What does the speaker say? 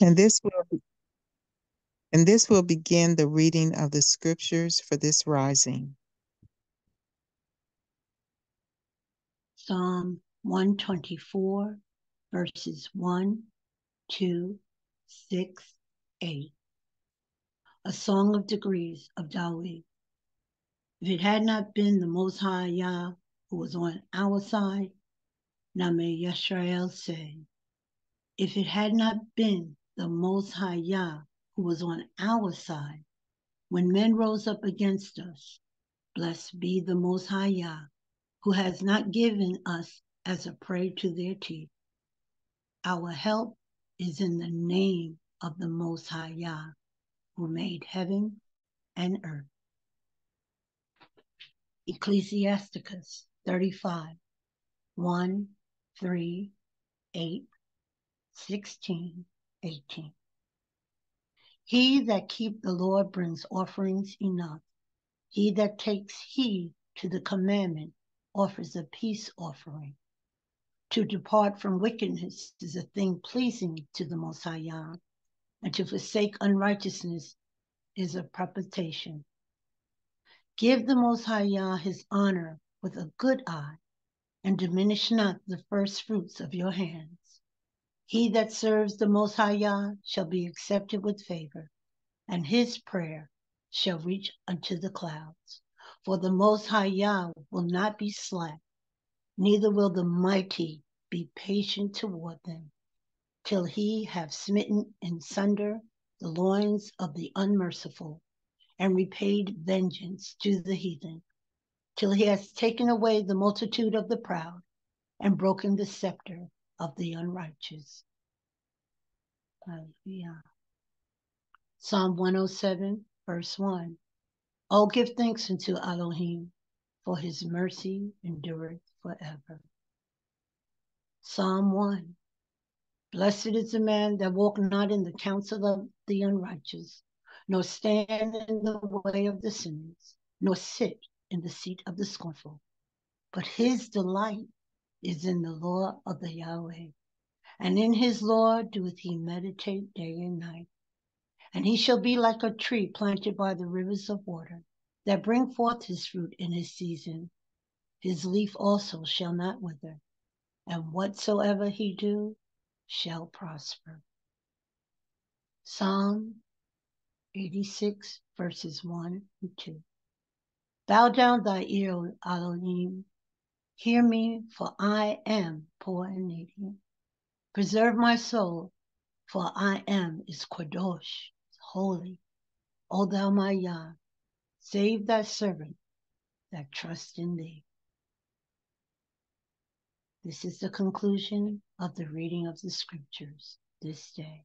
And this will and this will begin the reading of the scriptures for this rising. Psalm 124, verses 1, 2, 6, 8. A song of degrees of David. If it had not been the Most High Yah who was on our side, now may Yisrael say, if it had not been the Most High Yah who was on our side, when men rose up against us, blessed be the Most High Yah, who has not given us as a prey to their teeth. Our help is in the name of the Most High Yah, who made heaven and earth. Ecclesiasticus 35, 1, 3, 8, 16, 18. He that keep the Lord brings offerings enough. He that takes heed to the commandment offers a peace offering. To depart from wickedness is a thing pleasing to the Most High Yah, and to forsake unrighteousness is a propitiation. Give the Most High Yah his honor with a good eye, and diminish not the first fruits of your hands. He that serves the Most High Yah shall be accepted with favor, and his prayer shall reach unto the clouds. For the Most High Yah will not be slack, neither will the mighty be patient toward them, till he have smitten in sunder the loins of the unmerciful, and repaid vengeance to the heathen, till he has taken away the multitude of the proud, and broken the scepter of the unrighteous. Hallelujah. Psalm 107, verse 1. Oh, give thanks unto Elohim, for his mercy endureth forever. Psalm 1. Blessed is the man that walk not in the counsel of the unrighteous, nor stand in the way of the sinners, nor sit in the seat of the scornful. But his delight is in the law of the Yahweh, and in his law doeth he meditate day and night. And he shall be like a tree planted by the rivers of water, that bring forth his fruit in his season. His leaf also shall not wither, and whatsoever he do shall prosper. Psalm 86, verses 1 and 2. Bow down thy ear, O Elohim. Hear me, for I am poor and needy. Preserve my soul, for I am is Kadosh, holy. O thou my Yah, save thy servant that trust in thee. This is the conclusion of the reading of the scriptures this day.